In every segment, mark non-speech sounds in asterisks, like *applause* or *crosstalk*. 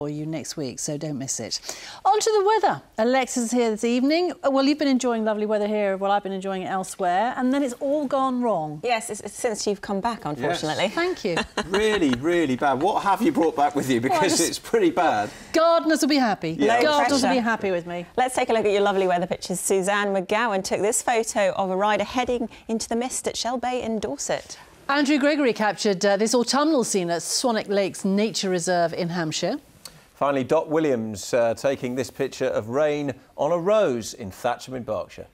for you next week, so don't miss it. On to the weather. Alexis is here this evening. Well, you've been enjoying lovely weather here. Well, I've been enjoying it elsewhere, and then it's all gone wrong. Yes, it's, it's since you've come back, unfortunately. Yes. *laughs* Thank you. *laughs* really, really bad. What have you brought back with you? *laughs* Because well, just... it's pretty bad. Gardeners will be happy. Yeah. Gardeners will be happy with me. Let's take a look at your lovely weather pictures. Suzanne McGowan took this photo of a rider heading into the mist at Shell Bay in Dorset. Andrew Gregory captured uh, this autumnal scene at Swanwick Lakes Nature Reserve in Hampshire. Finally, Doc Williams uh, taking this picture of rain on a rose in Thatcham in Berkshire.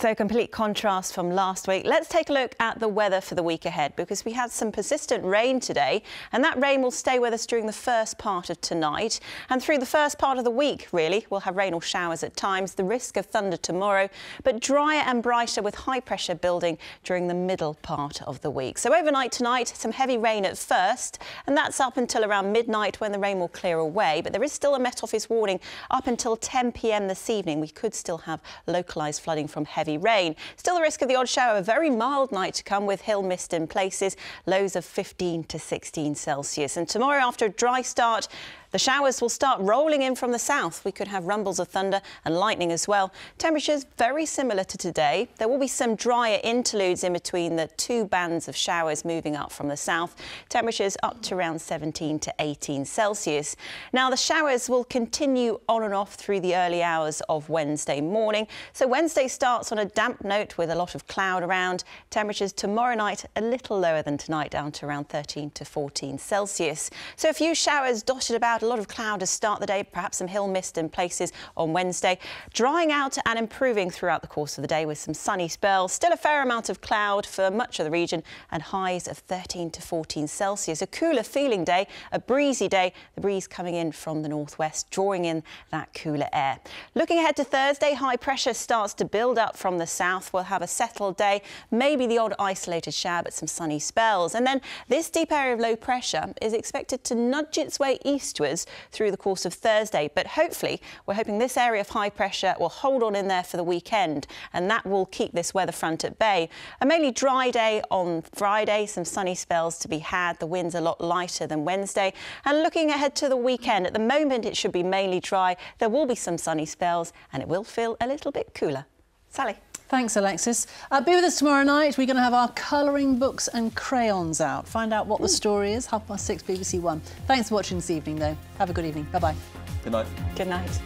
So complete contrast from last week. Let's take a look at the weather for the week ahead because we had some persistent rain today and that rain will stay with us during the first part of tonight and through the first part of the week really we'll have rain or showers at times the risk of thunder tomorrow but drier and brighter with high pressure building during the middle part of the week. So overnight tonight some heavy rain at first and that's up until around midnight when the rain will clear away but there is still a Met Office warning up until 10 p.m. this evening we could still have localised flooding from heavy heavy rain. Still the risk of the odd shower, a very mild night to come with hill mist in places, lows of 15 to 16 Celsius. And tomorrow after a dry start, the showers will start rolling in from the south. We could have rumbles of thunder and lightning as well. Temperatures very similar to today. There will be some drier interludes in between the two bands of showers moving up from the south. Temperatures up to around 17 to 18 Celsius. Now the showers will continue on and off through the early hours of Wednesday morning. So Wednesday starts on a damp note with a lot of cloud around. Temperatures tomorrow night a little lower than tonight down to around 13 to 14 Celsius. So a few showers dotted about a lot of cloud to start the day, perhaps some hill mist in places on Wednesday. Drying out and improving throughout the course of the day with some sunny spells. Still a fair amount of cloud for much of the region and highs of 13 to 14 Celsius. A cooler feeling day, a breezy day, the breeze coming in from the northwest, drawing in that cooler air. Looking ahead to Thursday, high pressure starts to build up from the south. We'll have a settled day, maybe the odd isolated shower, but some sunny spells. And then this deep area of low pressure is expected to nudge its way eastward through the course of Thursday. But hopefully, we're hoping this area of high pressure will hold on in there for the weekend, and that will keep this weather front at bay. A mainly dry day on Friday, some sunny spells to be had. The wind's a lot lighter than Wednesday. And looking ahead to the weekend, at the moment it should be mainly dry. There will be some sunny spells, and it will feel a little bit cooler. Sally. Thanks, Alexis. Uh, be with us tomorrow night. We're going to have our colouring books and crayons out. Find out what Ooh. the story is. Half past six, BBC One. Thanks for watching this evening, though. Have a good evening. Bye-bye. Good night. Good night.